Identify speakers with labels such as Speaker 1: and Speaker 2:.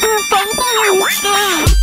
Speaker 1: 嗯等等我